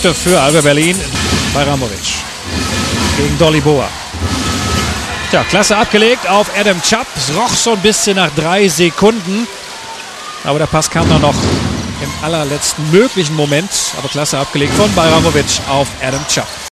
für Alba Berlin bei Ramovic. Gegen Dolly Boa. Tja, klasse abgelegt auf Adam Chubb. Es roch so ein bisschen nach drei Sekunden. Aber der Pass kam dann noch im allerletzten möglichen Moment. Aber klasse abgelegt von Bajramovic auf Adam Chubb.